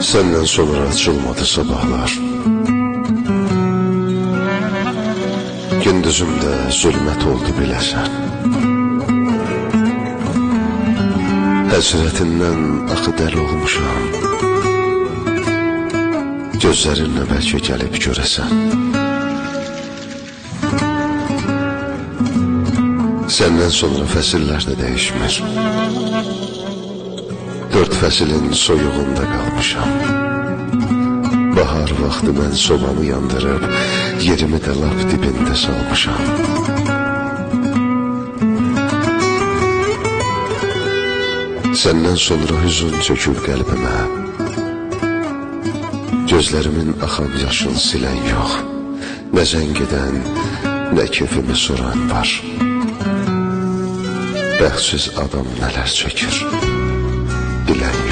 Senden sonra açılmadı sabahlar. Gündüzümdə zülmət oldu biləsən Həsrətindən axı dəli olmuşam. Gözlərinlə bəlkə gəlib görəsən Səndən sonra fəsillər də dəyişmir Dörd fəsilin soyuğunda qalmışam. Bahar vaxtı mən sobamı yandırıb Yerimi də lap dibində salmışam. Səndən sonra hüzün çöküb qəlbimə. Gözlərimin axan yaşın silən yox. Nə zəng edən, nə kefimi soran var. Bəxtsiz adam nələr çəkir capitulando.